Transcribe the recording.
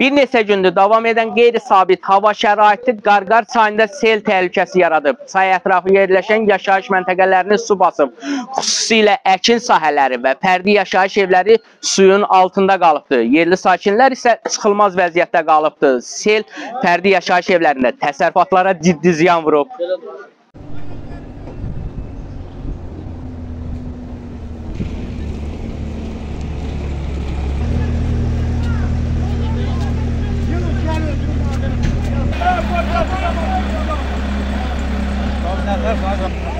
Bir neçə gündür davam edən qeyri-sabit hava şəraiti Qarqar çayında sel təhlükəsi yaradıb. Çay ətrafı yerləşən yaşayış məntəqələrini su basıb. Xüsusilə əkin sahələri və fərdi yaşayış evləri suyun altında qalıbdır. Yerli sakinlər isə çıxılmaz vəziyyətdə qalıbdır. Sel fərdi yaşayış evlərində təsərrüfatlara ciddi ziyan vurub. أنا غير